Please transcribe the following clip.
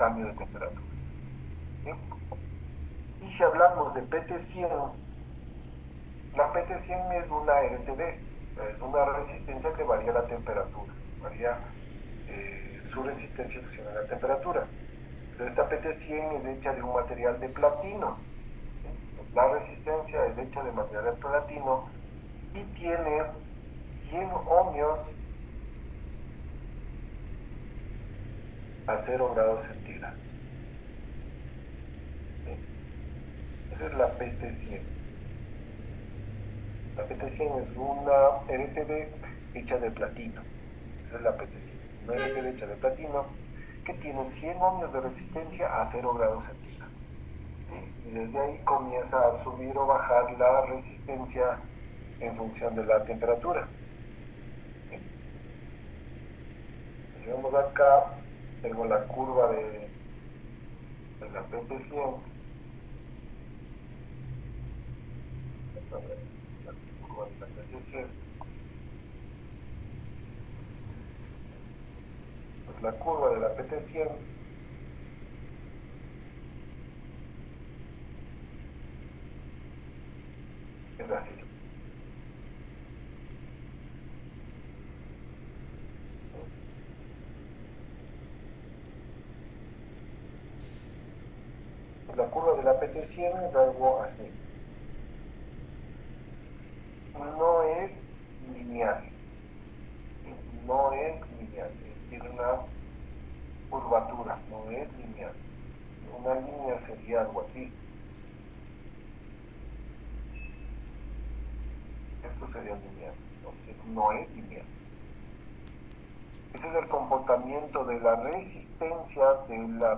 cambio de temperatura. Y si hablamos de PT100, la PT100 es una RTD, o sea, es una resistencia que varía la temperatura, varía eh, su resistencia a la temperatura. Pero esta PT100 es hecha de un material de platino. La resistencia es hecha de material de platino y tiene 100 ohmios a 0 grados centígrados. Esa es la PT100. La PT100 es una RTD hecha de platino. Esa es la PT100. Una RTD hecha de platino que tiene 100 ohmios de resistencia a 0 grados centígrados. Y desde ahí comienza a subir o bajar la resistencia en función de la temperatura. Si vemos acá, tengo la curva de, de la PT100. La curva de la PT100. Pues la curva de la PT100 es así. La curva de la PT100 es algo así. No es lineal. No es lineal. Tiene una curvatura, no es lineal. Una línea sería algo así. Esto sería lineal. Entonces no es lineal. Ese es el comportamiento de la resistencia de la